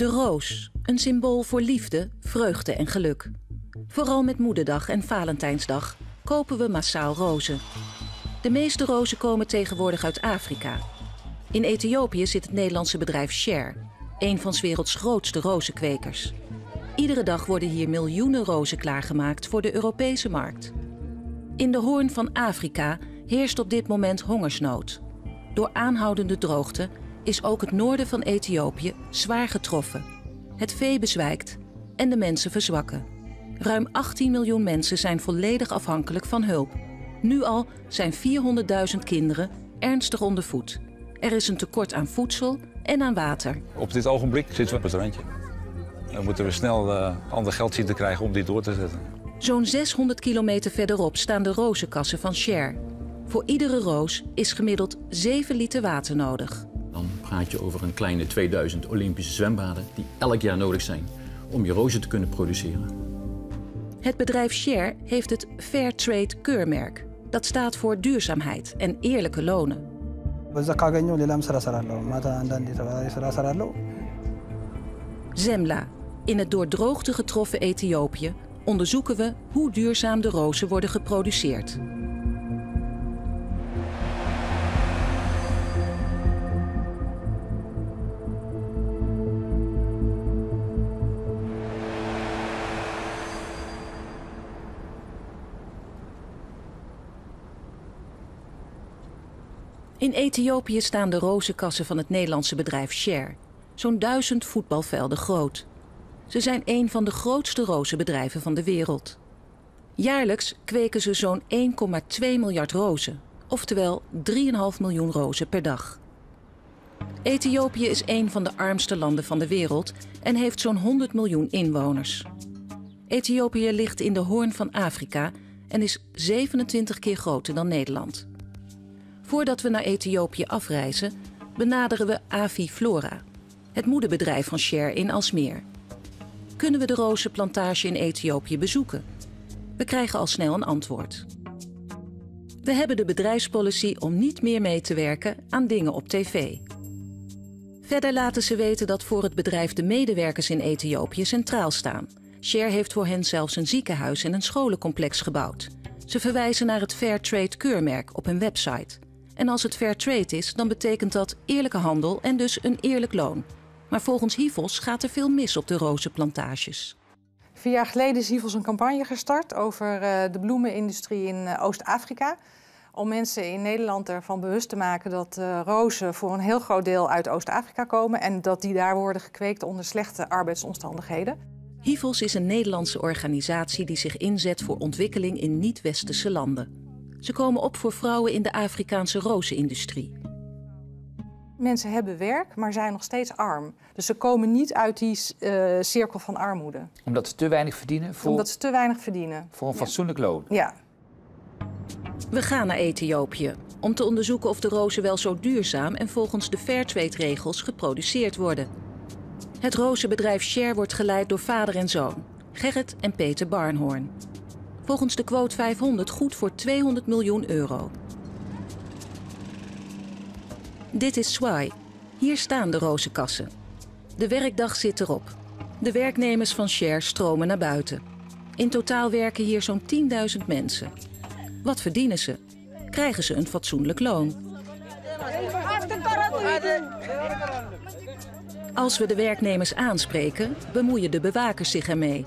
De roos, een symbool voor liefde, vreugde en geluk. Vooral met Moederdag en Valentijnsdag kopen we massaal rozen. De meeste rozen komen tegenwoordig uit Afrika. In Ethiopië zit het Nederlandse bedrijf Share, een van 's werelds grootste rozenkwekers. Iedere dag worden hier miljoenen rozen klaargemaakt voor de Europese markt. In de hoorn van Afrika heerst op dit moment hongersnood. Door aanhoudende droogte is ook het noorden van Ethiopië zwaar getroffen. Het vee bezwijkt en de mensen verzwakken. Ruim 18 miljoen mensen zijn volledig afhankelijk van hulp. Nu al zijn 400.000 kinderen ernstig onder voet. Er is een tekort aan voedsel en aan water. Op dit ogenblik zitten we op het randje. Dan moeten we snel uh, ander geld zien te krijgen om dit door te zetten. Zo'n 600 kilometer verderop staan de rozenkassen van Share. Voor iedere roos is gemiddeld 7 liter water nodig. Praat je over een kleine 2000 Olympische zwembaden die elk jaar nodig zijn om je rozen te kunnen produceren. Het bedrijf Share heeft het Fair Trade keurmerk. Dat staat voor duurzaamheid en eerlijke lonen. Zemla. In het door droogte getroffen Ethiopië onderzoeken we hoe duurzaam de rozen worden geproduceerd. In Ethiopië staan de rozenkassen van het Nederlandse bedrijf Share. Zo'n duizend voetbalvelden groot. Ze zijn een van de grootste rozenbedrijven van de wereld. Jaarlijks kweken ze zo'n 1,2 miljard rozen, oftewel 3,5 miljoen rozen per dag. Ethiopië is een van de armste landen van de wereld en heeft zo'n 100 miljoen inwoners. Ethiopië ligt in de hoorn van Afrika en is 27 keer groter dan Nederland. Voordat we naar Ethiopië afreizen, benaderen we Avi Flora, het moederbedrijf van Share in Alsmeer. Kunnen we de rozenplantage in Ethiopië bezoeken? We krijgen al snel een antwoord. We hebben de bedrijfspolicy om niet meer mee te werken aan dingen op tv. Verder laten ze weten dat voor het bedrijf de medewerkers in Ethiopië centraal staan. Share heeft voor hen zelfs een ziekenhuis en een scholencomplex gebouwd. Ze verwijzen naar het Fairtrade keurmerk op hun website. En als het fair trade is, dan betekent dat eerlijke handel en dus een eerlijk loon. Maar volgens Hivos gaat er veel mis op de rozenplantages. Vier jaar geleden is Hivos een campagne gestart over uh, de bloemenindustrie in uh, Oost-Afrika. Om mensen in Nederland ervan bewust te maken dat uh, rozen voor een heel groot deel uit Oost-Afrika komen en dat die daar worden gekweekt onder slechte arbeidsomstandigheden. Hivos is een Nederlandse organisatie die zich inzet voor ontwikkeling in niet-westerse landen. Ze komen op voor vrouwen in de Afrikaanse rozenindustrie. Mensen hebben werk, maar zijn nog steeds arm. Dus ze komen niet uit die uh, cirkel van armoede. Omdat ze te weinig verdienen? Voor... Omdat ze te weinig verdienen. Voor een fatsoenlijk loon? Ja. We gaan naar Ethiopië om te onderzoeken of de rozen wel zo duurzaam en volgens de Fairtrade-regels geproduceerd worden. Het rozenbedrijf Share wordt geleid door vader en zoon, Gerrit en Peter Barnhoorn volgens de quote 500 goed voor 200 miljoen euro. Dit is Swai. Hier staan de rozenkassen. De werkdag zit erop. De werknemers van Share stromen naar buiten. In totaal werken hier zo'n 10.000 mensen. Wat verdienen ze? Krijgen ze een fatsoenlijk loon? Als we de werknemers aanspreken, bemoeien de bewakers zich ermee.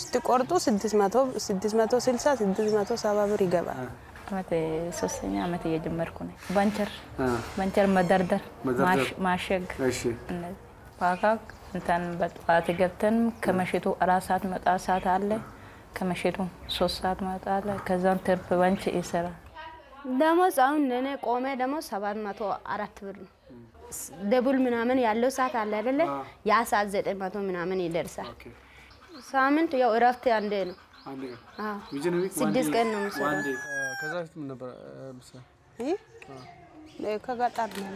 ስትቆርጡ ስድስት መቶ ስድስት መቶ ስልሳ ስድስት መቶ ሰባ ብር ይገባል። አመት ሶስተኛ አመት እየጀመርኩ ነው። ባንቸር ባንቸር መደርደር፣ ማሸግ ዋጋ እንትን በጠዋት ገብተን ከመሸቱ አራት ሰዓት መጣ ሰዓት አለ። ከመሸቱ ሶስት ሰዓት መጣ አለ። ከዛን ትርፍ ባንች ይሰራል። ደሞዝ አሁን እኔ ቆሜ ደሞዝ ሰባት መቶ አራት ብር ነው። ደቡል ምናምን ያለው ሰዓት አለ አይደለ? ያ ሰዓት ዘጠኝ መቶ ምናምን ይደርሳል። ሳምንት ያው እረፍት አንዴ ነው። አንዴ ነው። አዎ ዊዝን ዊክ ስድስት ቀን ነው የምሰራው። ዋን ዴይ። ከዛ በፊት ምን ነበር ምሳሌ? ይህ ከገጠር ነው።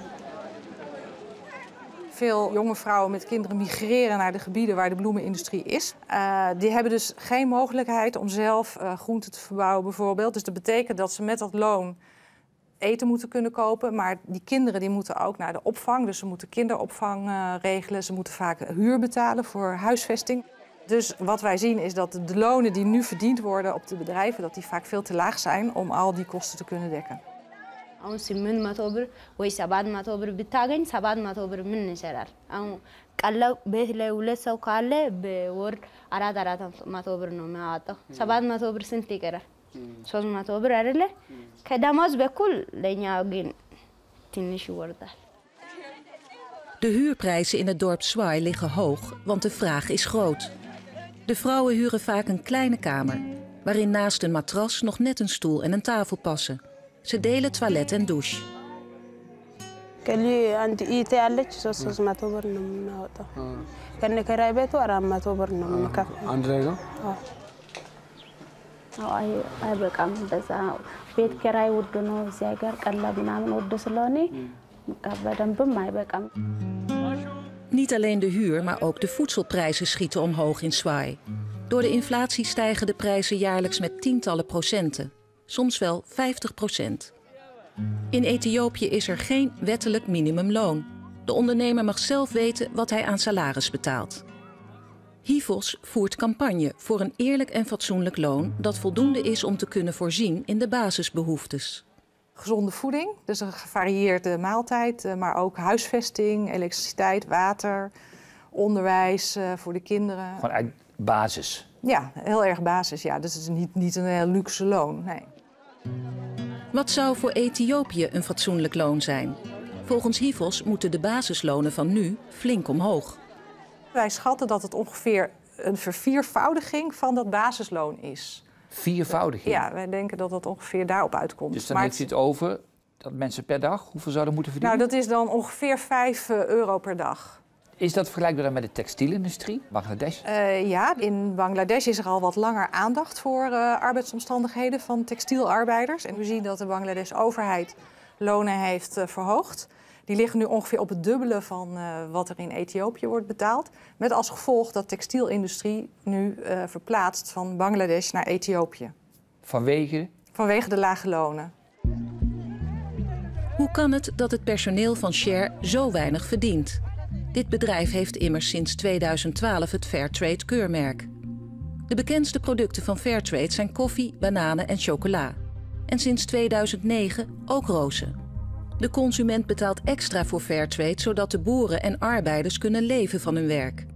Veel jonge vrouwen met kinderen migreren naar de gebieden waar de bloemenindustrie is. Eh, die hebben dus geen mogelijkheid om zelf eh, groenten te verbouwen bijvoorbeeld. Dus dat betekent dat ze met dat loon eten moeten kunnen kopen. Maar die kinderen die moeten ook naar de opvang. Dus ze moeten kinderopvang eh, regelen. Ze moeten vaak huur betalen voor huisvesting. Dus wat wij zien is dat de lonen die nu verdiend worden op de bedrijven... dat die vaak veel te laag zijn om al die kosten te kunnen dekken. አሁን ስምንት መቶ ብር ወይ ሰባት መቶ ብር ብታገኝ ሰባት መቶ ብር ምን ይሰራል? አሁን ቀለብ ቤት ላይ ሁለት ሰው ካለ በወር አራት አራት መቶ ብር ነው የሚያወጣው። ሰባት መቶ ብር ስንት ይቀራል? ሶስት መቶ ብር አይደለ? ከደሞዝ በኩል ለእኛ ግን ትንሽ ይወርዳል። De huurprijzen in het dorp Zwaai liggen hoog, want de vraag is groot. De vrouwen huren vaak een kleine kamer, waarin naast een matras nog net een stoel en een tafel passen. Ze delen toilet en douche. ከሊ አንድ ኢቴ ያለች ሶስት ሶስት መቶ ብር ነው የምናወጣው። ከነ ኪራይ ቤቱ አራት መቶ ብር ነው የምንከፍለው። አንድ ላይ ነው። አይ- አይበቃም። እንደዛ ቤት ኪራይ ውድ ነው እዚህ ሀገር ቀለብ ምናምን ውድ ስለሆነ በቃ በደንብም አይበቃም። Niet alleen de huur, maar ook de voedselprijzen schieten omhoog in Zwaai. Door de inflatie stijgen de prijzen jaarlijks met tientallen procenten, soms wel 50 procent. In Ethiopië is er geen wettelijk minimumloon. De ondernemer mag zelf weten wat hij aan salaris betaalt. Hivos voert campagne voor een eerlijk en fatsoenlijk loon dat voldoende is om te kunnen voorzien in de basisbehoeftes. Gezonde voeding, dus een gevarieerde maaltijd, eh, maar ook huisvesting, elektriciteit, water, onderwijs eh, voor de kinderen. Gewoon uit basis. Ja, heel erg basis. Ja. Dus het is niet, niet een heel luxe loon. Nee. Wat zou voor Ethiopië een fatsoenlijk loon zijn? Volgens Hivos moeten de basislonen van nu flink omhoog. Wij schatten dat het ongeveer een verviervoudiging van dat basisloon is. Viervoudiging. Ja, wij denken dat dat ongeveer daarop uitkomt. Dus dan Maar heeft u het over dat mensen per dag hoeveel zouden moeten nou, verdienen? dat is dan ongeveer 5 euro per dag. Is dat vergelijkbaar dan met de textielindustrie, Bangladesh? Eh, ja, in Bangladesh is er al wat langer aandacht voor eh, arbeidsomstandigheden van textielarbeiders. En we zien dat de Bangladesh-overheid lonen heeft eh, verhoogd. Die liggen nu ongeveer op het dubbele van eh, wat er in Ethiopië wordt betaald. Met als gevolg dat textielindustrie nu eh, verplaatst van Bangladesh naar Ethiopië. Vanwege Vanwege de lage lonen. Hoe kan het dat het personeel van Share zo weinig verdient? Dit bedrijf heeft immers sinds 2012 het Fairtrade keurmerk. De bekendste producten van Fairtrade zijn koffie, bananen en chocola. En sinds 2009 ook rozen. De consument betaalt extra voor Fairtrade zodat de boeren en arbeiders kunnen leven van hun werk.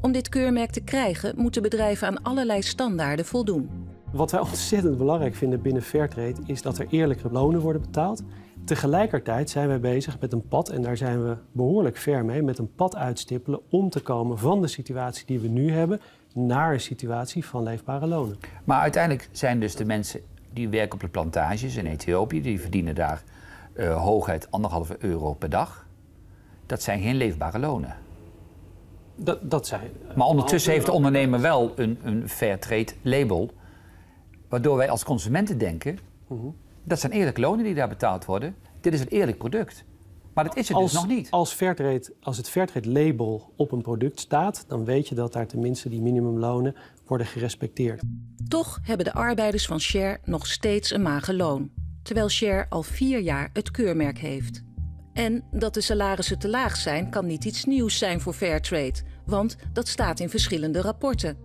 Om dit keurmerk te krijgen moeten bedrijven aan allerlei standaarden voldoen. Wat wij ontzettend belangrijk vinden binnen Fairtrade is dat er eerlijke lonen worden betaald. Tegelijkertijd zijn wij bezig met een pad, en daar zijn we behoorlijk ver mee, met een pad uitstippelen om te komen van de situatie die we nu hebben naar een situatie van leefbare lonen. Maar uiteindelijk zijn dus de mensen die werken op de plantages in Ethiopië, die verdienen daar eh, hooguit anderhalve euro per dag. Dat zijn geen leefbare lonen. Dat, dat zijn. Maar ondertussen heeft de ondernemer wel een, een fair trade label, waardoor wij als consumenten denken, dat zijn eerlijke lonen die daar betaald worden. Dit is een eerlijk product. Maar dat is het als, dus nog niet. Als, Fairtrade, als het Fairtrade label op een product staat, dan weet je dat daar tenminste die minimumlonen worden gerespecteerd. Toch hebben de arbeiders van Share nog steeds een mager loon, terwijl Share al vier jaar het keurmerk heeft. En dat de salarissen te laag zijn, kan niet iets nieuws zijn voor Fairtrade, want dat staat in verschillende rapporten.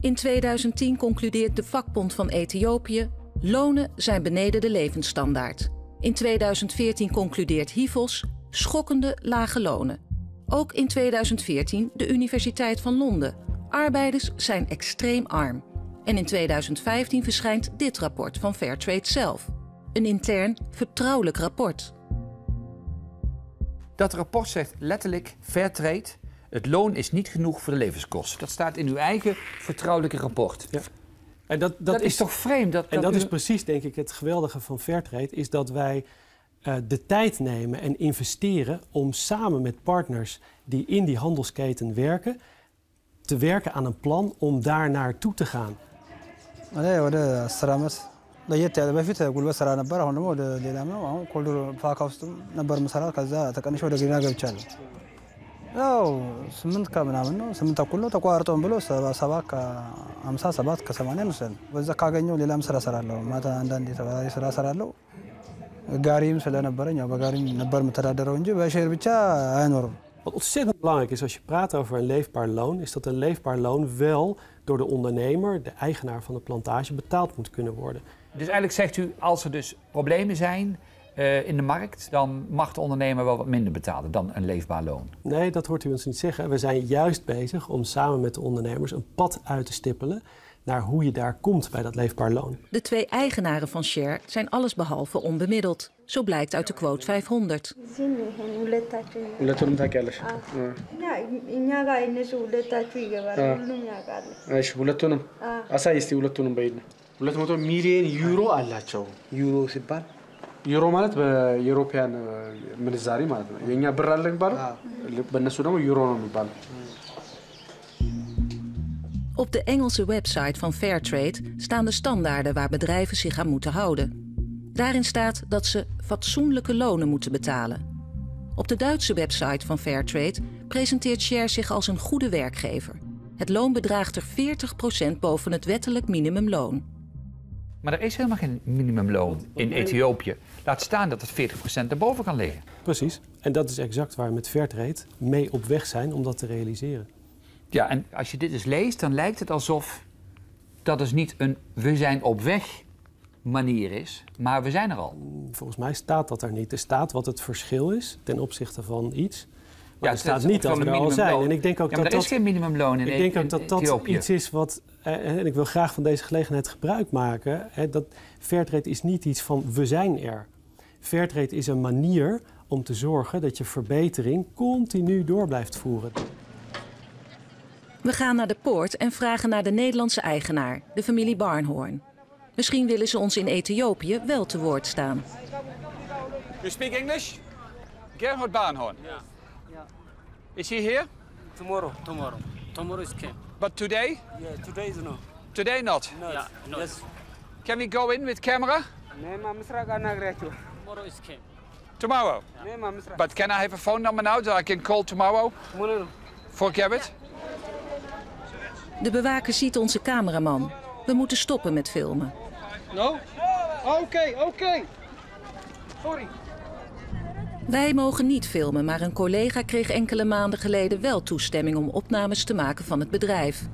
In 2010 concludeert de vakbond van Ethiopië: lonen zijn beneden de levensstandaard. In 2014 concludeert Hivos: schokkende lage lonen. Ook in 2014 de Universiteit van Londen. Arbeiders zijn extreem arm. En in 2015 verschijnt dit rapport van Fairtrade zelf. Een intern vertrouwelijk rapport. Dat rapport zegt letterlijk fair. Het loon is niet genoeg voor de levenskosten. Dat staat in uw eigen vertrouwelijke rapport. Ja. En dat, dat, is, toch vreemd? Dat, en dat, is precies, denk ik, het geweldige van Fairtrade... is dat wij eh, de tijd nemen en investeren om samen met partners... die in die handelsketen werken, te werken aan een plan om daar naartoe te gaan. Nee, hoor, dat is ለየት ያለ በፊት ጉልበት ስራ ነበር። አሁን ደግሞ ወደ ሌላ ነው። አሁን ኮልድ ፋካ ውስጥም ነበር ምሰራ። ከዛ ተቀንሼ ወደ ግሪና ገብቻለሁ። ያው ስምንት ከምናምን ነው ስምንት ተኩል ነው ተቋርጦም ብሎ ሰባ ከሀምሳ ሰባት ከሰማንያ መስለን በዛ ካገኘው ሌላም ስራ ሰራለሁ። ማታ አንዳንድ የተባራሪ ስራ ሰራለሁ። ጋሪም ስለነበረኝ ያው በጋሪም ነበር የምተዳደረው እንጂ በሼር ብቻ አይኖርም። Wat ontzettend belangrijk is als je praat over een leefbaar loon, is dat een leefbaar loon wel door de ondernemer, de eigenaar van de plantage, betaald moet kunnen worden. Dus eigenlijk zegt u, als er dus problemen zijn uh, in de markt, dan mag de ondernemer wel wat minder betalen dan een leefbaar loon. Nee, dat hoort u ons niet zeggen. We zijn juist bezig om samen met de ondernemers een pad uit te stippelen naar hoe je daar komt bij dat leefbaar loon. De twee eigenaren van Share zijn allesbehalve onbemiddeld. Zo blijkt uit de quote 500. ሁለቱንም ታውቂያለሽ? እሺ ሁለቱንም አሳይ እስቲ ሁለቱንም በይል ሁለት መቶ ሚሊዮን ዩሮ አላቸው። ዩሮ ሲባል ዩሮ ማለት በዩሮፒያን ምንዛሪ ማለት ነው። የእኛ ብር አለ የሚባለው በእነሱ ደግሞ ዩሮ ነው የሚባለው። Op de Engelse website van Fairtrade staan de standaarden waar bedrijven zich aan moeten houden. Daarin staat dat ze fatsoenlijke lonen moeten betalen. Op de Duitse website van Fairtrade presenteert Share zich als een goede werkgever. Het loon bedraagt er 40% boven het wettelijk minimumloon. Maar er is helemaal geen minimumloon in Ethiopië. Laat staan dat het 40% erboven kan liggen. Precies. En dat is exact waar we met Fairtrade mee op weg zijn om dat te realiseren. Ja, en als je dit eens leest, dan lijkt het alsof dat dus niet een we zijn op weg manier is, maar we zijn er al. Volgens mij staat dat er niet. Er staat wat het verschil is ten opzichte van iets. Maar ja, er staat niet dat we er al zijn. En ik denk ook ja, dat er dat, is geen minimumloon in Ik denk ook dat dat iets is wat... Eh, en ik wil graag van deze gelegenheid gebruik maken. Hè, dat Fairtrade is niet iets van we zijn er. Fairtrade is een manier om te zorgen dat je verbetering continu door blijft voeren. We gaan naar de poort en vragen naar de Nederlandse eigenaar, de familie Barnhorn. Misschien willen ze ons in Ethiopië wel te woord staan. You speak English? Gerhard Barnhorn. Yeah. Yeah. Is he here? Tomorrow, tomorrow. Tomorrow is came. But today? Yeah, today is no. Today not? No. Yeah, no. Yes. Can we go in with camera? Tomorrow is came. Tomorrow? But can I have a phone number now that I can call tomorrow? For Garrett? De bewaker ziet onze cameraman. We moeten stoppen met filmen. No? Oké, oké. Sorry. Wij mogen niet filmen, maar een collega kreeg enkele maanden geleden wel toestemming om opnames te maken van het bedrijf.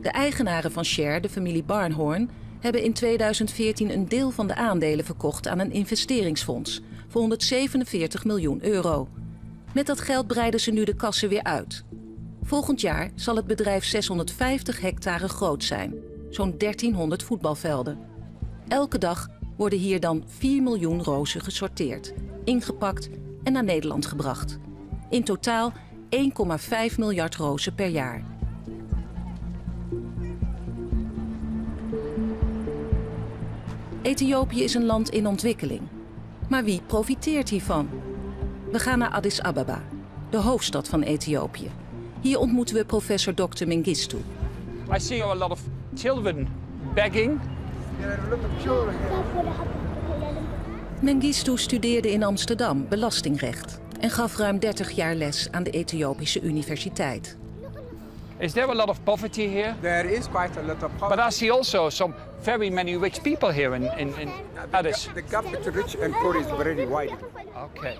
De eigenaren van Share, de familie Barnhorn, hebben in 2014 een deel van de aandelen verkocht aan een investeringsfonds voor 147 miljoen euro. Met dat geld breiden ze nu de kassen weer uit. Volgend jaar zal het bedrijf 650 hectare groot zijn, zo'n 1300 voetbalvelden. Elke dag worden hier dan 4 miljoen rozen gesorteerd, ingepakt en naar Nederland gebracht. In totaal 1,5 miljard rozen per jaar. Ethiopië is een land in ontwikkeling. Maar wie profiteert hiervan? We gaan naar Addis Ababa, de hoofdstad van Ethiopië. Hier ontmoeten we professor Dr. Mengistu. I see a lot of children begging. Mengistu studeerde in Amsterdam belastingrecht en gaf ruim 30 jaar les aan de Ethiopische Universiteit. Is there a lot of poverty here? There is quite a lot of poverty. But I see also some very many rich people here in, in, in Addis. The gap between rich and poor is very wide. Okay.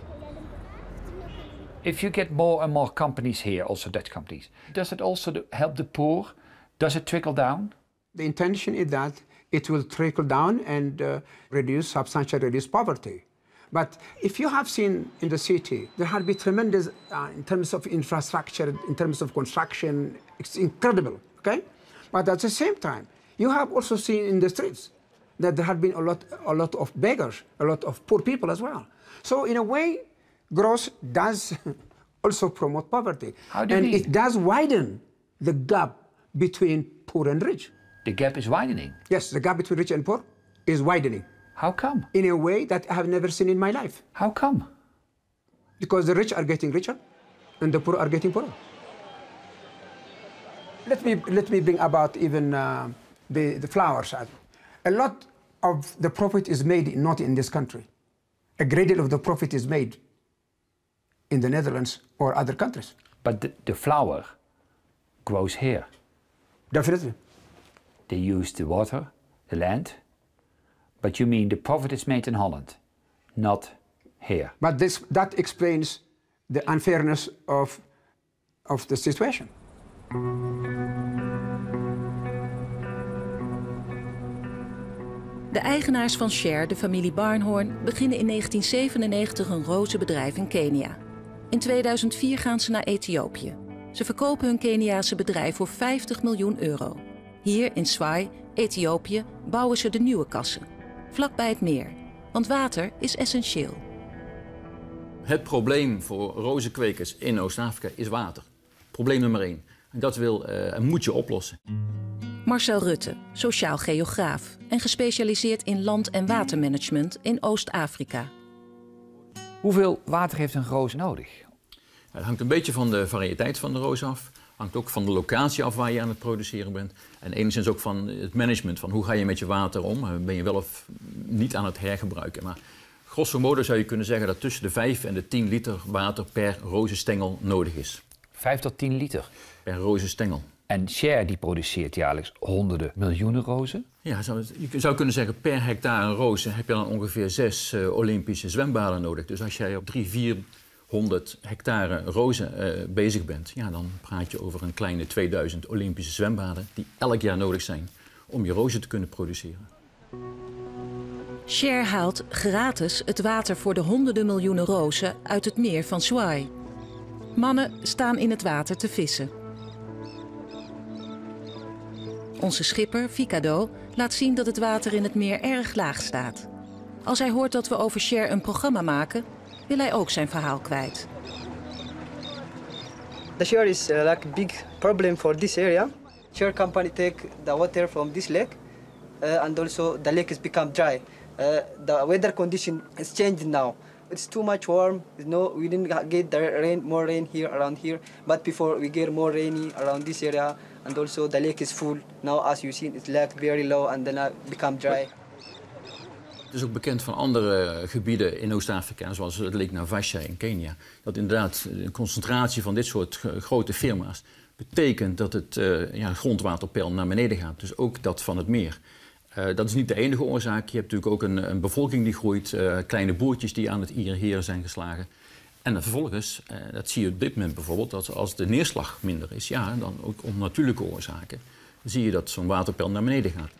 If you get more and more companies here, also Dutch companies, does it also help the poor? Does it trickle down? The intention is that it will trickle down and uh, reduce, substantially reduce poverty. But if you have seen in the city, there has been tremendous uh, in terms of infrastructure, in terms of construction, it's incredible, okay? But at the same time, you have also seen in the streets that there have been a lot, a lot of beggars, a lot of poor people as well. So in a way, growth does also promote poverty. How do and we- it does widen the gap between poor and rich. The gap is widening. Yes, the gap between rich and poor is widening. How come? In a way that I have never seen in my life. How come? Because the rich are getting richer and the poor are getting poorer. let me let me bring about even uh, the the flowers. A lot of the profit is made not in this country. A great deal of the profit is made in the Netherlands or other countries. But the, the flower grows here. Definitely. They use the water, the land, but you mean the profit is made in Holland, not here. But this that explains the unfairness of of the situation. De eigenaars van Share, de familie Barnhorn, beginnen in 1997 een rozenbedrijf in Kenia. In 2004 gaan ze naar Ethiopië. Ze verkopen hun Keniaanse bedrijf voor 50 miljoen euro. Hier in Swai, Ethiopië, bouwen ze de nieuwe kassen. Vlak bij het meer. Want water is essentieel. Het probleem voor rozenkwekers in Oost-Afrika is water. Probleem nummer één. En dat wil uh, en moet je oplossen. Marcel Rutte, sociaal geograaf en gespecialiseerd in land- en watermanagement in Oost-Afrika. Hoeveel water heeft een roos nodig? Het hangt een beetje van de variëteit van de roos af. Hangt ook van de locatie af waar je aan het produceren bent. En enigszins ook van het management, van hoe ga je met je water om? Ben je wel of niet aan het hergebruiken? Maar grosso modo zou je kunnen zeggen dat tussen de 5 en de 10 liter water per rozenstengel nodig is. 5 tot 10 liter? Per rozenstengel. En Share die produceert jaarlijks honderden miljoenen rozen? Ja, je zou kunnen zeggen per hectare rozen heb je dan ongeveer zes uh, Olympische zwembaden nodig. Dus als jij op 3, 400 hectare rozen uh, bezig bent, ja, dan praat je over een kleine 2000 Olympische zwembaden die elk jaar nodig zijn om je rozen te kunnen produceren. Share haalt gratis het water voor de honderden miljoenen rozen uit het meer van Swai. Mannen staan in het water te vissen. Onze schipper, Ficado, laat zien dat het water in het meer erg laag staat. Als hij hoort dat we over Share een programma maken, wil hij ook zijn verhaal kwijt. The share is uh, like a big problem for this area. Share company take the water from this lake uh, and also the lake is become dry. Uh, the weather condition is changed now. It's too much warm. No, we didn't get the rain, more rain here around here. But before we get more rainy around this area, and also the lake is full. Now, as you see, it's like very low and then it become dry. Het is ook bekend van andere gebieden in Oost-Afrika, zoals het Lake Navasha in Kenia, dat inderdaad een concentratie van dit soort grote firma's betekent dat het uh, ja, grondwaterpeil naar beneden gaat. Dus ook dat van het meer. Uh, dat is niet de enige oorzaak. Je hebt natuurlijk ook een, een bevolking die groeit, kleine boertjes die aan het irrigeren zijn geslagen. En vervolgens, dat zie je op dit moment bijvoorbeeld, dat als de neerslag minder is, ja, dan ook om natuurlijke oorzaken, zie je dat zo'n waterpeil naar beneden gaat.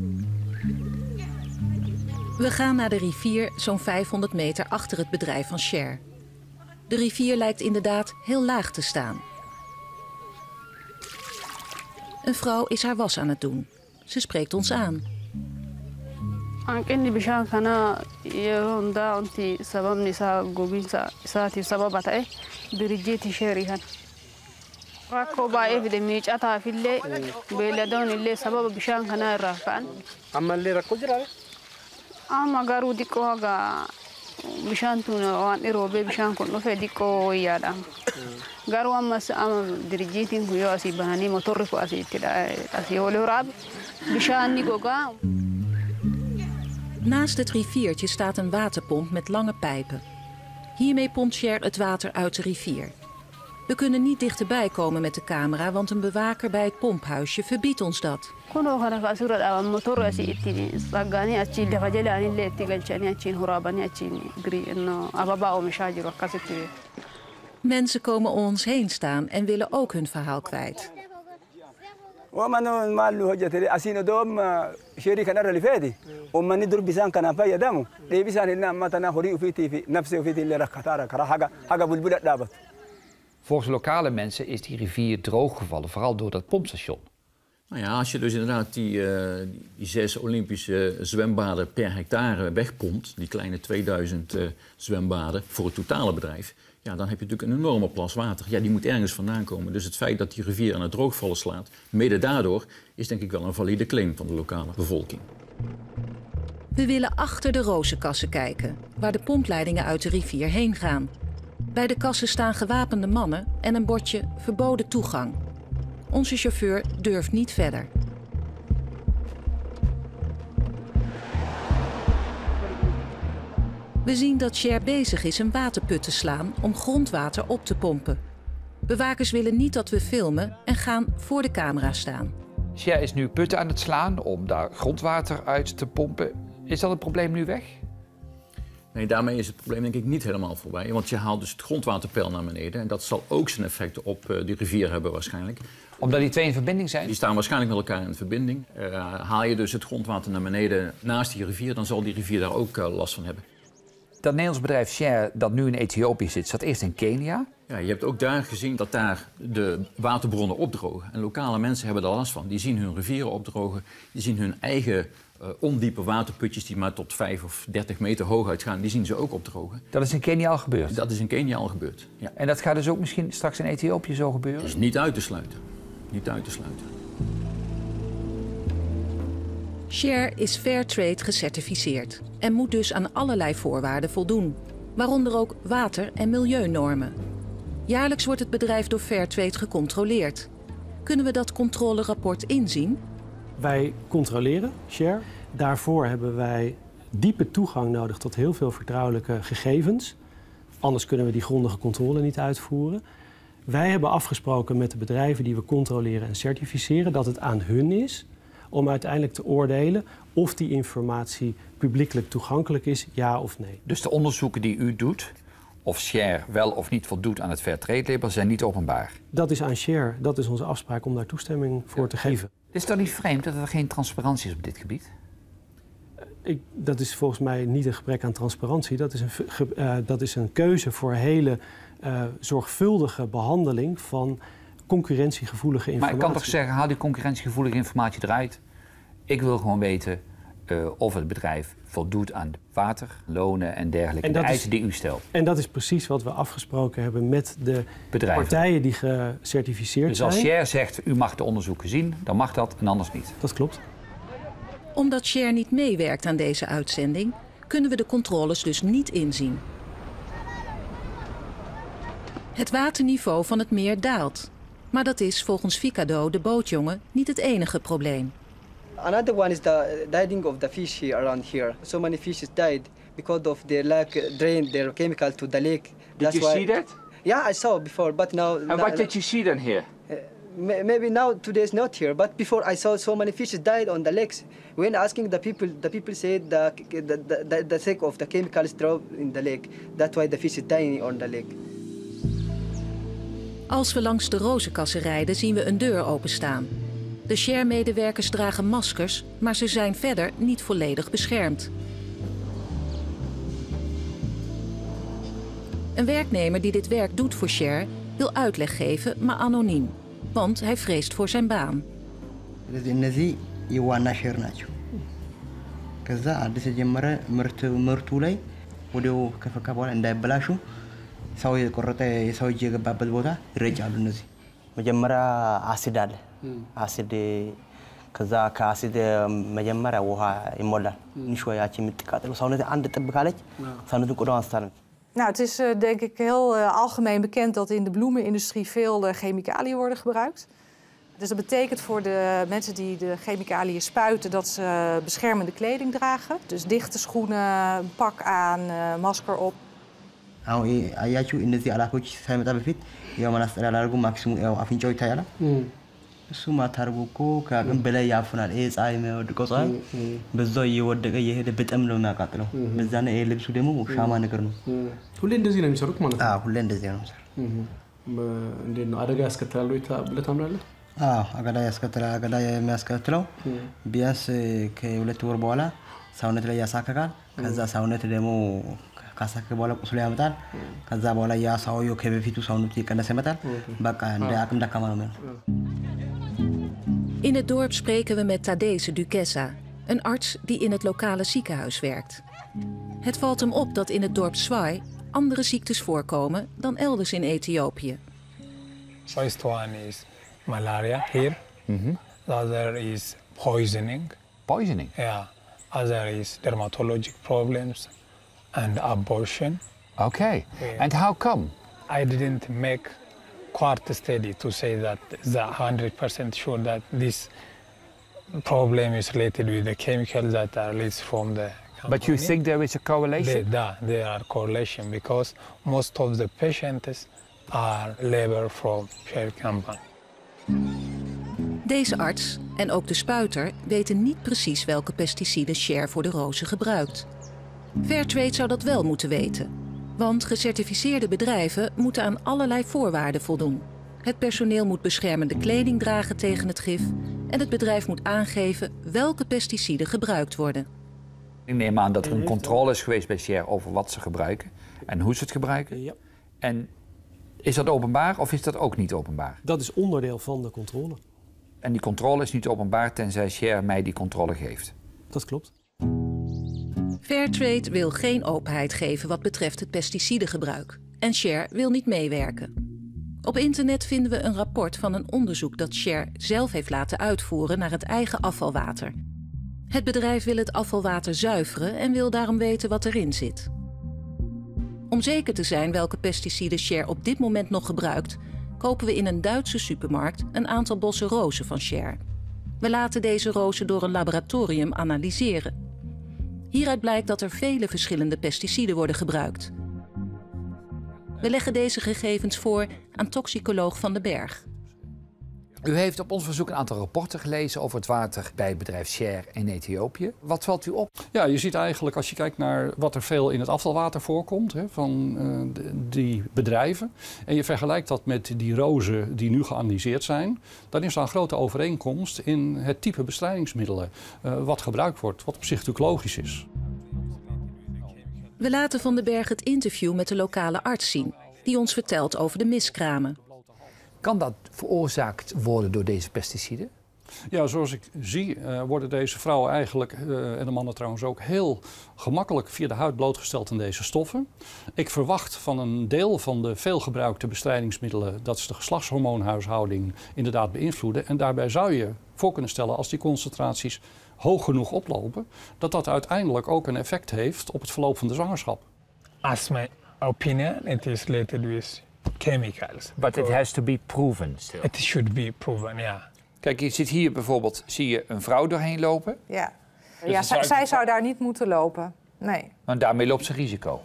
We gaan naar de rivier zo'n 500 meter achter het bedrijf van Share. De rivier lijkt inderdaad heel laag te staan. Een vrouw is haar was aan het doen. Ze spreekt ons aan. Rakkoo baay'ee fide beelladoon illee sababa bishaan kanaa irraa ka'an. Ammallee rakkoo? Amma garuu xiqqoo haga bishaan tun waan dhiroobee bishaan kun dhufe xiqqoo wayyaadha. Garuu ammas amma dirijiitiin kun yoo asii bananii motorri kun asiitti asii bishaan ni gogaa. Naast het riviertje staat een waterpomp met lange pijpen. Hiermee pompt Cher het water uit de rivier. We kunnen niet dichterbij komen met de camera, want een bewaker bij het pomphuisje verbiedt ons dat. Mensen komen om ons heen staan en willen ook hun verhaal kwijt. Volgens lokale mensen is die rivier drooggevallen, vooral door dat pompstation. Nou ja, als je dus inderdaad die, eh, die zes Olympische zwembaden per hectare wegpompt, die kleine 2000 eh, zwembaden voor het totale bedrijf, ja, dan heb je natuurlijk een enorme plas water. Ja, die moet ergens vandaan komen. Dus het feit dat die rivier aan het droogvallen slaat, mede daardoor, is denk ik wel een valide claim van de lokale bevolking. We willen achter de rozenkassen kijken, waar de pompleidingen uit de rivier heen gaan. Bij de kassen staan gewapende mannen en een bordje verboden toegang. Onze chauffeur durft niet verder. We zien dat Cher bezig is een waterput te slaan om grondwater op te pompen. Bewakers willen niet dat we filmen en gaan voor de camera staan. Cher is nu putten aan het slaan om daar grondwater uit te pompen. Is dat het probleem nu weg? Nee, daarmee is het probleem denk ik niet helemaal voorbij. Want je haalt dus het grondwaterpeil naar beneden. En dat zal ook zijn effect op uh, die rivier hebben waarschijnlijk. Omdat die twee in verbinding zijn? Die staan waarschijnlijk met elkaar in verbinding. Uh, haal je dus het grondwater naar beneden naast die rivier... dan zal die rivier daar ook uh, last van hebben. Dat Nederlands bedrijf Share dat nu in Ethiopië zit, zat eerst in Kenia. Ja, je hebt ook daar gezien dat daar de waterbronnen opdrogen. En lokale mensen hebben daar last van. Die zien hun rivieren opdrogen. Die zien hun eigen uh, ondiepe waterputjes die maar tot 5 of 30 meter hoog uitgaan, die zien ze ook opdrogen. Dat is in Kenia al gebeurd? Dat is in Kenia al gebeurd, ja. En dat gaat dus ook misschien straks in Ethiopië zo gebeuren? Dat is niet uit te sluiten. Niet uit te sluiten. Share is Fairtrade gecertificeerd en moet dus aan allerlei voorwaarden voldoen, waaronder ook water- en milieunormen. Jaarlijks wordt het bedrijf door Fairtrade gecontroleerd. Kunnen we dat controlerapport inzien? Wij controleren Share. Daarvoor hebben wij diepe toegang nodig tot heel veel vertrouwelijke gegevens. Anders kunnen we die grondige controle niet uitvoeren. Wij hebben afgesproken met de bedrijven die we controleren en certificeren dat het aan hun is om uiteindelijk te oordelen of die informatie publiekelijk toegankelijk is, ja of nee. Dus de onderzoeken die u doet, of Share wel of niet voldoet aan het Fairtrade label, zijn niet openbaar? Dat is aan Share, dat is onze afspraak om daar toestemming voor ja. te geven. Het is toch niet vreemd dat er geen transparantie is op dit gebied? Ik, dat is volgens mij niet een gebrek aan transparantie. Dat is een, uh, dat is een keuze voor hele uh, zorgvuldige behandeling van concurrentiegevoelige informatie. Maar ik kan toch zeggen, haal die concurrentiegevoelige informatie eruit. Ik wil gewoon weten uh, of het bedrijf voldoet aan water, lonen en dergelijke, en de eisen is, die u stelt. En dat is precies wat we afgesproken hebben met de Bedrijven. partijen die gecertificeerd dus zijn. Dus als Share zegt, u mag de onderzoeken zien, dan mag dat en anders niet. Dat klopt. Omdat Share niet meewerkt aan deze uitzending, kunnen we de controles dus niet inzien. Het waterniveau van het meer daalt. Maar dat is volgens Ficado, de bootjongen, niet het enige probleem. Another one is the dying of the fish here around here. So many fishes died because of their lack drain their chemical to the lake. Did That's you why... see that? Yeah, I saw before, but now. And what did you see then here? Uh, maybe now today is not here, but before I saw so many fishes died on the lakes. When asking the people, the people said the the the, the, the sake of the chemicals drop in the lake. That's why the fish is dying on the lake. Als we langs de rozenkassen rijden, zien we een deur openstaan. De Share-medewerkers dragen maskers, maar ze zijn verder niet volledig beschermd. Een werknemer die dit werk doet voor Share wil uitleg geven, maar anoniem. Want hij vreest voor zijn baan. እነዚህ የዋና ሼር ናቸው። ከዛ አዲስ የጀመረ ምርቱ ላይ ወዲያው ከፈካ በኋላ እንዳይበላሹ ሰው የቆረጠ የሰው እጅ የገባበት ቦታ ይረጫሉ። እነዚህ መጀመሪያ አሲድ አለ አሲድ ከዛ ከአሲድ መጀመሪያ ውሃ ይሞላል። ትንሽ ያቺ የምትቃጥለው ሰውነት አንድ ጥብ ካለች ሰውነትን ቆዳው አንስታለች። Nou, het is uh, denk ik heel uh, algemeen bekend dat in de bloemenindustrie veel uh, chemicaliën worden gebruikt. Dus dat betekent voor de mensen die de chemicaliën spuiten dat ze beschermende kleding dragen. Dus dichte schoenen, een pak aan, masker op. አሁን አያችሁ እነዚህ አላኮች ሳይመጣ በፊት ያው መነጽር ያላደርጉ ማክሲሙ ያው አፍንጫው ይታያል። እሱ ማታርጉ እኮ ከአቅም በላይ ያፍናል። ይሄ ፀሐይ የሚወድቀው ፀሐይ በዛው እየወደቀ እየሄደ በጣም ነው የሚያቃጥለው። በዛ ነው ይሄ ልብሱ ደግሞ ሻማ ነገር ነው። ሁሌ እንደዚህ ነው የሚሰሩት ማለት ነው? ሁሌ እንደዚህ ነው የሚሰሩት። እንዴት ነው አደጋ ያስከትላሉ ብለህ ታምናለህ? አገዳ ያስከትላል። አገዳ የሚያስከትለው ቢያንስ ከሁለት ወር በኋላ ሰውነት ላይ ያሳከካል። ከዛ ሰውነት ደግሞ ካሳከከ በኋላ ቁስሎ ያመጣል። ከዛ በኋላ ያ ሰውየው ከበፊቱ ሰውነቱ እየቀነሰ ይመጣል። በቃ እንደ አቅም ደካማ ነው የሚሆነው። In het dorp spreken we met Tadese Duquesa, een arts die in het lokale ziekenhuis werkt. Het valt hem op dat in het dorp Swai andere ziektes voorkomen dan elders in Ethiopië. First one is malaria here. The other is poisoning. Poisoning? Yeah. Other is dermatologic problems and abortion. Okay. And how come? I didn't make quite a study to say that the 100% sure that this problem is related with the chemicals that are released from the But you company. think there is a correlation? There, there, there are correlation because most of the patients are labor from share company. Deze arts en ook de spuiter weten niet precies welke pesticiden Share voor de rozen gebruikt. Fairtrade zou dat wel moeten weten. Want gecertificeerde bedrijven moeten aan allerlei voorwaarden voldoen. Het personeel moet beschermende kleding dragen tegen het gif en het bedrijf moet aangeven welke pesticiden gebruikt worden. Ik neem aan dat er een controle is geweest bij Share over wat ze gebruiken en hoe ze het gebruiken. En is dat openbaar of is dat ook niet openbaar? Dat is onderdeel van de controle. En die controle is niet openbaar tenzij Share mij die controle geeft. Dat klopt. Fairtrade wil geen openheid geven wat betreft het pesticidengebruik. En Share wil niet meewerken. Op internet vinden we een rapport van een onderzoek dat Share zelf heeft laten uitvoeren naar het eigen afvalwater. Het bedrijf wil het afvalwater zuiveren en wil daarom weten wat erin zit. Om zeker te zijn welke pesticiden Share op dit moment nog gebruikt, kopen we in een Duitse supermarkt een aantal bossen rozen van Share. We laten deze rozen door een laboratorium analyseren. Hieruit blijkt dat er vele verschillende pesticiden worden gebruikt. We leggen deze gegevens voor aan toxicoloog Van den Berg. U heeft op ons verzoek een aantal rapporten gelezen over het water bij het bedrijf Share in Ethiopië. Wat valt u op? Ja, je ziet eigenlijk als je kijkt naar wat er veel in het afvalwater voorkomt hè, van eh, die bedrijven. En je vergelijkt dat met die rozen die nu geanalyseerd zijn. Dan is er een grote overeenkomst in het type bestrijdingsmiddelen eh, wat gebruikt wordt. Wat op zich natuurlijk logisch is. We laten Van den Berg het interview met de lokale arts zien, die ons vertelt over de miskramen. Kan dat veroorzaakt worden door deze pesticiden? Ja, zoals ik zie eh, worden deze vrouwen eigenlijk, eh, en de mannen trouwens ook, heel gemakkelijk via de huid blootgesteld aan deze stoffen. Ik verwacht van een deel van de veelgebruikte bestrijdingsmiddelen dat ze de geslachtshormoonhuishouding inderdaad beïnvloeden. En daarbij zou je voor kunnen stellen, als die concentraties hoog genoeg oplopen, dat dat uiteindelijk ook een effect heeft op het verloop van de zwangerschap. As my opinion, it is related with chemicals. But it has to be proven still. It should be proven, yeah. Kijk, je ziet hier bijvoorbeeld zie je een vrouw doorheen lopen. Ja, Dus ja zij, zou- zij zou daar niet moeten lopen. Nee. En daarmee loopt ze risico.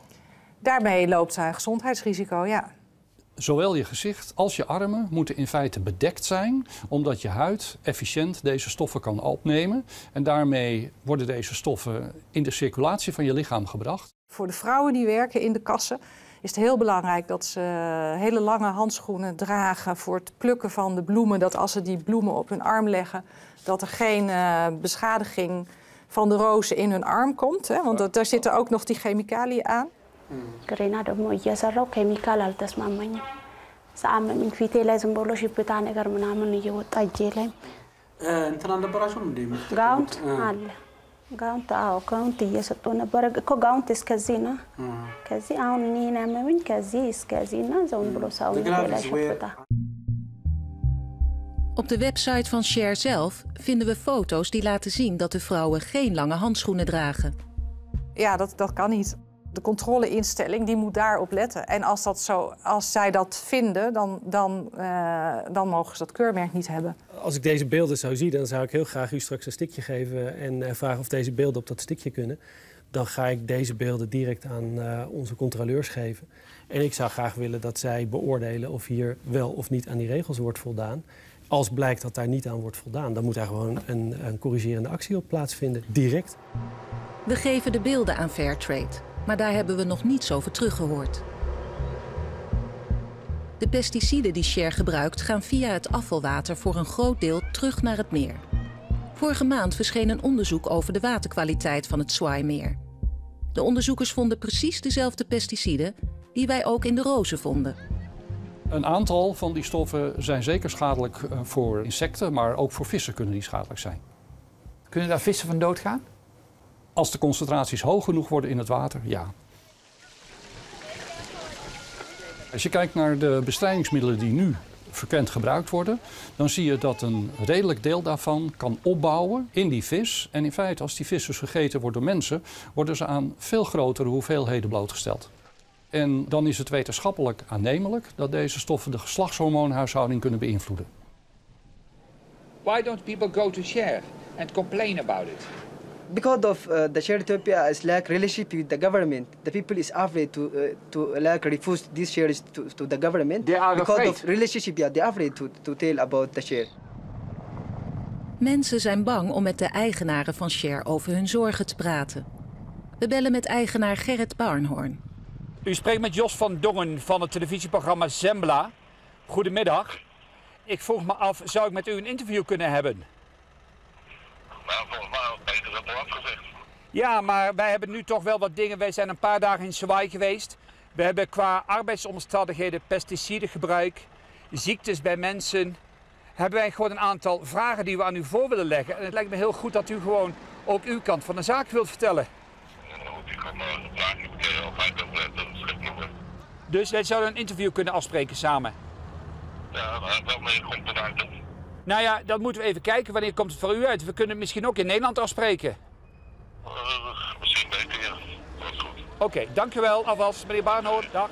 Daarmee loopt zij een gezondheidsrisico, ja. Zowel je gezicht als je armen moeten in feite bedekt zijn, omdat je huid efficiënt deze stoffen kan opnemen. En daarmee worden deze stoffen in de circulatie van je lichaam gebracht. Voor de vrouwen die werken in de kassen is het heel belangrijk dat ze hele lange handschoenen dragen voor het plukken van de bloemen. Dat als ze die bloemen op hun arm leggen, dat er geen eh, beschadiging van de rozen in hun arm komt. Hè? Want dat, daar zitten ook nog die chemicaliën aan. ግሬና ደግሞ እየሰራው ኬሚካል አልተስማማኝም። ሰአመሚኝ ፊቴ ላይ ዝም ብሎ ሽብታ ነገር ምናምን እየወጣ እጄ ላይ እንትን አልነበራችሁም እንዴ? ጋውንት አለ ጋውንት አዎ ጋውንት እየሰጡ ነበረ እኮ ጋውንት እስከዚህ ነው። ከዚህ አሁን እኔን ያመመኝ ከዚህ እስከዚህ እና ዝም ብሎ ሰውነቴ ላይ ሽብታ Op de website van Share zelf vinden we foto's die laten zien dat de vrouwen geen lange handschoenen dragen. Ja, dat, dat kan niet. De controleinstelling die moet daarop letten. En als, dat zo, als zij dat vinden, dan, dan, eh, dan mogen ze dat keurmerk niet hebben. Als ik deze beelden zou zien, dan zou ik heel graag u straks een stikje geven en eh, vragen of deze beelden op dat stikje kunnen. Dan ga ik deze beelden direct aan eh, onze controleurs geven. En ik zou graag willen dat zij beoordelen of hier wel of niet aan die regels wordt voldaan. Als blijkt dat daar niet aan wordt voldaan, dan moet daar gewoon een, een corrigerende actie op plaatsvinden, direct. We geven de beelden aan Fairtrade, maar daar hebben we nog niets over teruggehoord. De pesticiden die Share gebruikt gaan via het afvalwater voor een groot deel terug naar het meer. Vorige maand verscheen een onderzoek over de waterkwaliteit van het Swai-meer. De onderzoekers vonden precies dezelfde pesticiden die wij ook in de rozen vonden. Een aantal van die stoffen zijn zeker schadelijk eh, voor insecten, maar ook voor vissen kunnen die schadelijk zijn. Kunnen daar vissen van doodgaan? Als de concentraties hoog genoeg worden in het water, ja. Als je kijkt naar de bestrijdingsmiddelen die nu frequent gebruikt worden, dan zie je dat een redelijk deel daarvan kan opbouwen in die vis. En in feite, als die vis dus gegeten wordt door mensen, worden ze aan veel grotere hoeveelheden blootgesteld. En dan is het wetenschappelijk aannemelijk dat deze stoffen de geslachtshormoonhuishouding kunnen beïnvloeden. Why don't people go to share and complain about it? Because of uh, the share Ethiopia is like relationship with the government. The people is afraid to uh, to like refuse these shares to, to the government. They are because afraid. of relationship. Yeah, they're afraid to, to tell about the share. Mensen zijn bang om met de eigenaren van Share over hun zorgen te praten. We bellen met eigenaar Gerrit Barnhorn. U spreekt met Jos van Dongen van het televisieprogramma Zembla. Goedemiddag. Ik vroeg me af, zou ik met u een interview kunnen hebben? Nou, volgens mij had Peter dat al afgezegd. Ja, maar wij hebben nu toch wel wat dingen. Wij zijn een paar dagen in Sawai geweest. We hebben qua arbeidsomstandigheden, pesticidengebruik, ziektes bij mensen. Hebben wij gewoon een aantal vragen die we aan u voor willen leggen. En het lijkt me heel goed dat u gewoon ook uw kant van de zaak wilt vertellen. Ik maar een of hij dat dat. Dus wij zouden een interview kunnen afspreken samen. Ja, mee komt het uit. Nou ja, dat moeten we even kijken. Wanneer komt het voor u uit? We kunnen het misschien ook in Nederland afspreken. Uh, misschien beter, ja. Dat is goed. Oké, dankjewel alvast, meneer Barnhoorn. Dag.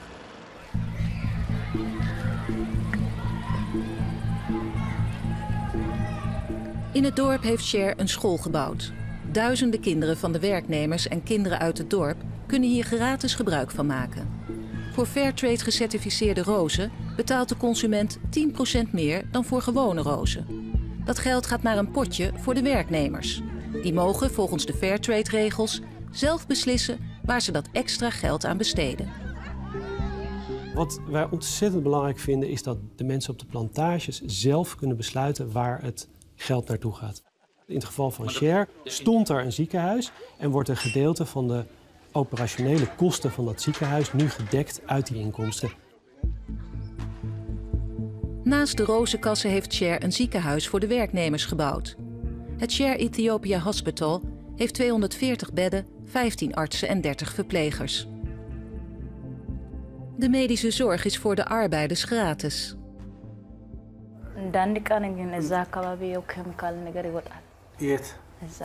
In het dorp heeft Share een school gebouwd. Duizenden kinderen van de werknemers en kinderen uit het dorp kunnen hier gratis gebruik van maken. Voor Fairtrade gecertificeerde rozen betaalt de consument 10% meer dan voor gewone rozen. Dat geld gaat naar een potje voor de werknemers. Die mogen volgens de Fairtrade-regels zelf beslissen waar ze dat extra geld aan besteden. Wat wij ontzettend belangrijk vinden is dat de mensen op de plantages zelf kunnen besluiten waar het geld naartoe gaat. In het geval van Share stond er een ziekenhuis en wordt een gedeelte van de operationele kosten van dat ziekenhuis nu gedekt uit die inkomsten. Naast de rozenkassen heeft Share een ziekenhuis voor de werknemers gebouwd. Het Share Ethiopia Hospital heeft 240 bedden, 15 artsen en 30 verplegers. De medische zorg is voor de arbeiders gratis. Dan kan ik in de zaak ook ይወጣል። የት? እዛ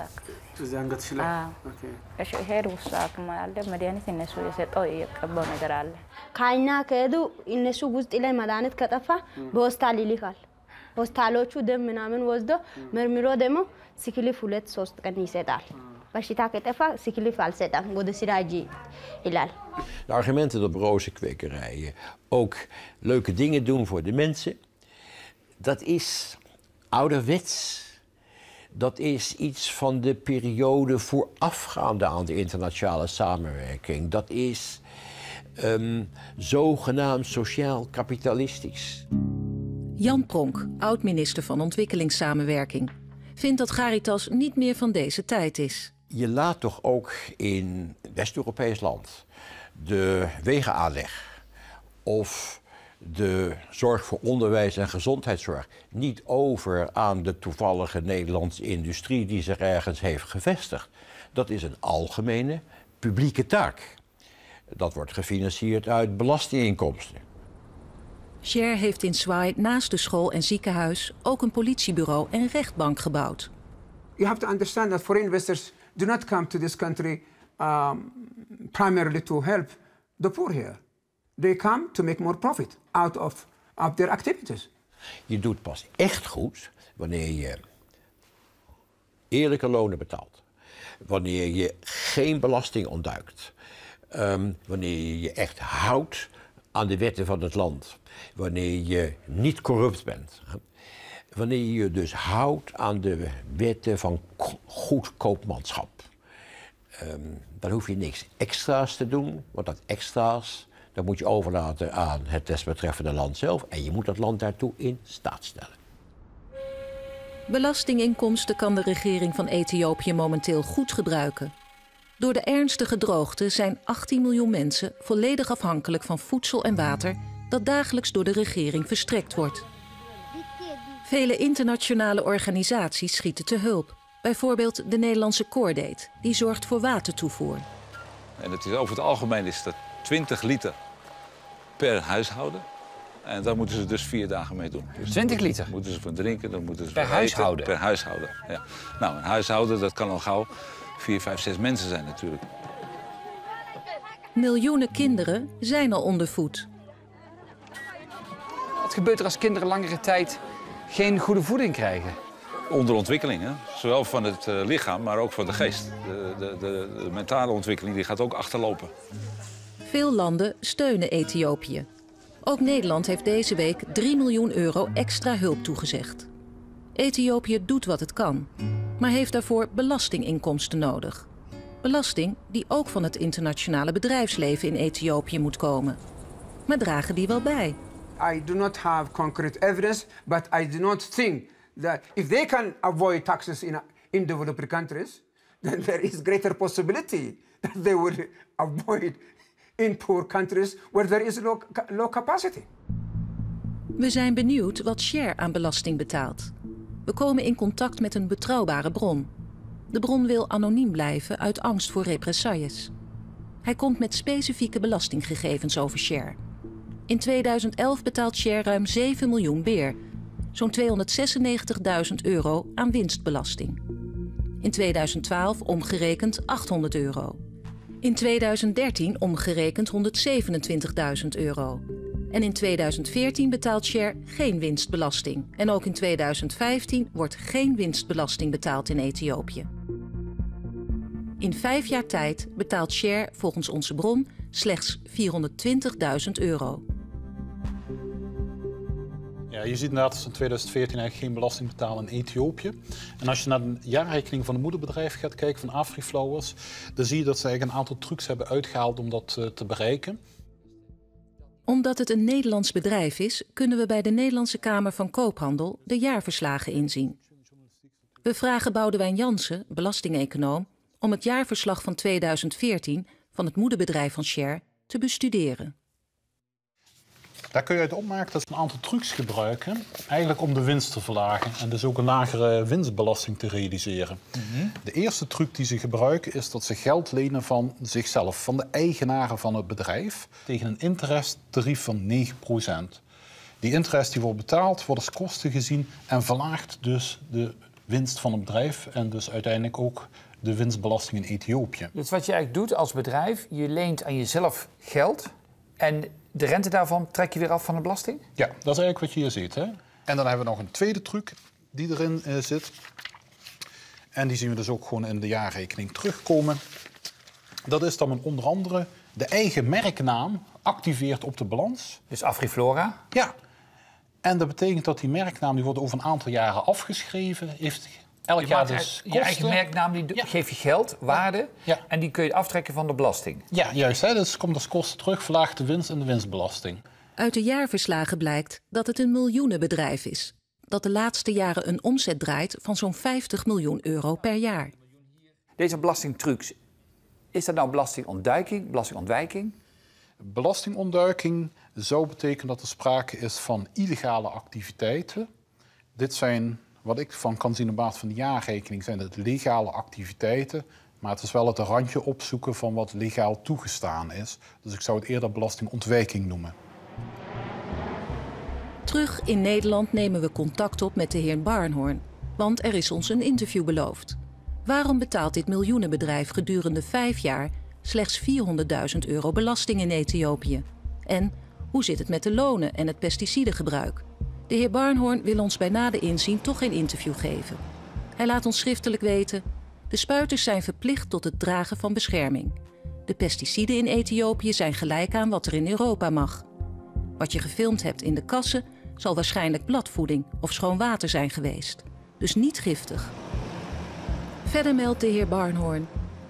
እዚህ አንገትሽ ላይ? ኦኬ። እሺ ሄድ ውስጥ አቅም አለ መድኃኒት እነሱ የሰጠው የቀባው ነገር አለ። ከኛ ከሄዱ እነሱ ውስጥ ላይ መድኃኒት ከጠፋ በሆስፒታል ይልካል። ሆስፒታሎቹ ደም ምናምን ወስዶ መርምሮ ደግሞ ሲክሊፍ ሁለት ሶስት ቀን ይሰጣል። በሽታ ከጠፋ ሲክሊፍ አልሰጣም፣ ወደ ስራ ሂጂ ይላል። De argumenten op rozenkwekerijen ook leuke dingen doen voor de mensen, dat is ouderwets. Dat is iets van de periode voorafgaande aan de internationale samenwerking. Dat is ehm, zogenaamd sociaal-kapitalistisch. Jan Pronk, oud-minister van Ontwikkelingssamenwerking, vindt dat Caritas niet meer van deze tijd is. Je laat toch ook in West-Europees land de wegenaanleg of de zorg voor onderwijs en gezondheidszorg niet over aan de toevallige Nederlandse industrie die zich ergens heeft gevestigd. Dat is een algemene publieke taak. Dat wordt gefinancierd uit belastinginkomsten. Share heeft in Zwaai naast de school en ziekenhuis ook een politiebureau en rechtbank gebouwd. You have to understand that foreign investors do not come to this country um, primarily to help the poor here. They come to make more profit out of, their activities. Je doet pas echt goed wanneer je eerlijke lonen betaalt. Wanneer je geen belasting ontduikt. Ehm, wanneer je je echt houdt aan de wetten van het land. Wanneer je niet corrupt bent. Wanneer je je dus houdt aan de wetten van goed koopmanschap. Ehm, dan hoef je niks extra's te doen, want dat extra's dat moet je overlaten aan het desbetreffende land zelf. En je moet dat land daartoe in staat stellen. Belastinginkomsten kan de regering van Ethiopië momenteel goed gebruiken. Door de ernstige droogte zijn 18 miljoen mensen volledig afhankelijk van voedsel en water dat dagelijks door de regering verstrekt wordt. Vele internationale organisaties schieten te hulp. Bijvoorbeeld de Nederlandse Coordate, die zorgt voor watertoevoer. En het is, over het algemeen is dat 20 liter per huishouden. En daar moeten ze dus vier dagen mee doen. Dus 20 liter? Dan moeten ze van drinken, dan moeten ze Per huishouden? Per huishouden, ja. Nou, een huishouden, dat kan al gauw vier, vijf, zes mensen zijn natuurlijk. Miljoenen kinderen zijn al ondervoed. Wat gebeurt er als kinderen langere tijd geen goede voeding krijgen? Onderontwikkeling, hè? zowel van het eh, lichaam, maar ook van de geest. De, de, de, de mentale ontwikkeling die gaat ook achterlopen. Veel landen steunen Ethiopië. Ook Nederland heeft deze week 3 miljoen euro extra hulp toegezegd. Ethiopië doet wat het kan, maar heeft daarvoor belastinginkomsten nodig. Belasting die ook van het internationale bedrijfsleven in Ethiopië moet komen. Maar dragen die wel bij? I do not have concrete evidence, but I do not think that if they can avoid taxes in, in developed countries, then there is greater possibility that they would avoid in poor countries where there is low, capacity. We zijn benieuwd wat Share aan belasting betaalt. We komen in contact met een betrouwbare bron. De bron wil anoniem blijven uit angst voor represailles. Hij komt met specifieke belastinggegevens over Share. In 2011 betaalt Share ruim 7 miljoen beer, zo'n 296.000 euro aan winstbelasting. In 2012 omgerekend 800 euro. In 2013 omgerekend 127.000 euro. En in 2014 betaalt Share geen winstbelasting. En ook in 2015 wordt geen winstbelasting betaald in Ethiopië. In vijf jaar tijd betaalt Share volgens onze bron slechts 420.000 euro. Je ziet inderdaad in 2014 eigenlijk geen belasting betalen in Ethiopië. En als je naar de jaarrekening van het moederbedrijf gaat kijken van AfriFlowers, dan zie je dat ze eigenlijk een aantal trucs hebben uitgehaald om dat eh, te bereiken. Omdat het een Nederlands bedrijf is, kunnen we bij de Nederlandse Kamer van Koophandel de jaarverslagen inzien. We vragen Boudewijn Jansen, belastingeconoom, om het jaarverslag van 2014 van het moederbedrijf van Share te bestuderen. Daar kun je uit opmaken dat ze een aantal trucs gebruiken, eigenlijk om de winst te verlagen en dus ook een lagere winstbelasting te realiseren. De eerste truc die ze gebruiken is dat ze geld lenen van zichzelf, van de eigenaren van het bedrijf, tegen een interesttarief van 9%. Die interest die wordt betaald, wordt als kosten gezien en verlaagt dus de winst van het bedrijf en dus uiteindelijk ook de winstbelasting in Ethiopië. Dus wat je eigenlijk doet als bedrijf, je leent aan jezelf geld en de rente daarvan trek je weer af van de belasting? Ja, dat is eigenlijk wat je hier ziet. Hè? En dan hebben we nog een tweede truc die erin eh, zit. En die zien we dus ook gewoon in de jaarrekening terugkomen. Dat is dat men onder andere de eigen merknaam activeert op de balans. Dus Afriflora? Ja. En dat betekent dat die merknaam die wordt over een aantal jaren afgeschreven. Heeft elk Je jaar dus je eigen kosten. merknaam, die geef je geld, waarde, en die kun je aftrekken van de belasting. Ja, juist. Hè? Dus komt als kosten terug, verlaagt de winst en de winstbelasting. Uit de jaarverslagen blijkt dat het een miljoenenbedrijf is. Dat de laatste jaren een omzet draait van zo'n 50 miljoen euro per jaar. Deze belastingtrucs, is dat nou belastingontduiking, belastingontwijking? Belastingontduiking zou betekenen dat er sprake is van illegale activiteiten. Dit zijn, wat ik van kan zien op basis van de jaarrekening, zijn het legale activiteiten. Maar het is wel het randje opzoeken van wat legaal toegestaan is. Dus ik zou het eerder belastingontwijking noemen. Terug in Nederland nemen we contact op met de heer Barnhorn. Want er is ons een interview beloofd. Waarom betaalt dit miljoenenbedrijf gedurende vijf jaar slechts 400.000 euro belasting in Ethiopië? En hoe zit het met de lonen en het pesticidengebruik? De heer Barnhorn wil ons bij nader inzien toch geen interview geven. Hij laat ons schriftelijk weten: de spuiters zijn verplicht tot het dragen van bescherming. De pesticiden in Ethiopië zijn gelijk aan wat er in Europa mag. Wat je gefilmd hebt in de kassen zal waarschijnlijk bladvoeding of schoon water zijn geweest. Dus niet giftig. Verder meldt de heer Barnhorn: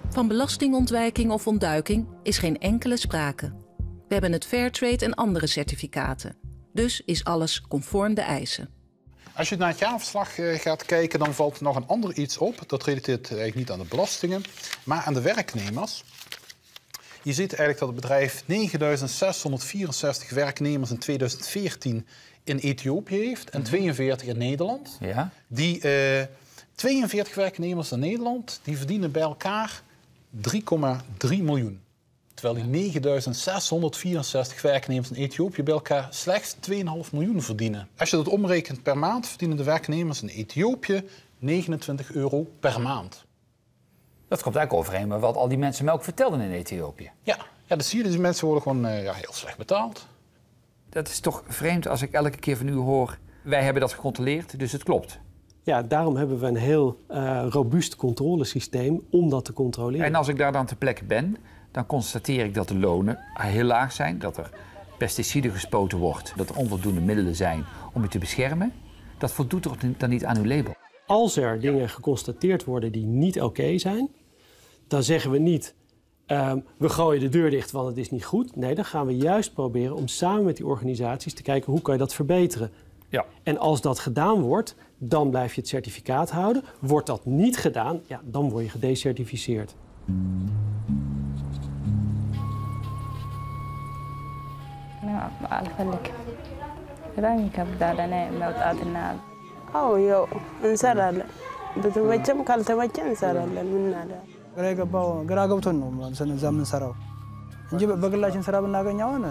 van belastingontwijking of ontduiking is geen enkele sprake. We hebben het Fairtrade en andere certificaten. Dus is alles conform de eisen. Als je naar het jaarverslag eh, gaat kijken, dan valt er nog een ander iets op. Dat relateert eigenlijk niet aan de belastingen, maar aan de werknemers. Je ziet eigenlijk dat het bedrijf 9664 werknemers in 2014 in Ethiopië heeft en 42 in Nederland. Ja. Die eh, 42 werknemers in Nederland die verdienen bij elkaar 3,3 miljoen. Terwijl die 9664 werknemers in Ethiopië bij elkaar slechts 2,5 miljoen verdienen. Als je dat omrekent per maand, verdienen de werknemers in Ethiopië 29 euro per maand. Dat komt eigenlijk overeen met wat al die mensen mij ook vertelden in Ethiopië. Ja, ja dat zie je. Die mensen worden gewoon eh, ja, heel slecht betaald. Dat is toch vreemd als ik elke keer van u hoor... wij hebben dat gecontroleerd, dus het klopt. Ja, daarom hebben we een heel eh, robuust controlesysteem om dat te controleren. En als ik daar dan ter plekke ben, dan constateer ik dat de lonen heel laag zijn... dat er pesticiden gespoten wordt, dat er onvoldoende middelen zijn om u te beschermen. Dat voldoet toch dan niet aan uw label? Als er dingen geconstateerd worden die niet oké zijn, dan zeggen we niet... ehm, we gooien de deur dicht, want het is niet goed. Nee, dan gaan we juist proberen om samen met die organisaties te kijken hoe kan je dat verbeteren. Ja. En als dat gedaan wordt, dan blijf je het certificaat houden. Wordt dat niet gedaan, ja, dan word je gedecertificeerd. አልፈልግም። በጣም ይከብዳል። እኔ መውጣትና አዎ ያው እንሰራለን። በተመቸም ካልተመቸ እንሰራለን። ምን አለ ግራ የገባው ግራ ገብቶን ነው እዛ የምንሰራው እንጂ በግላችን ስራ ብናገኝ አሁን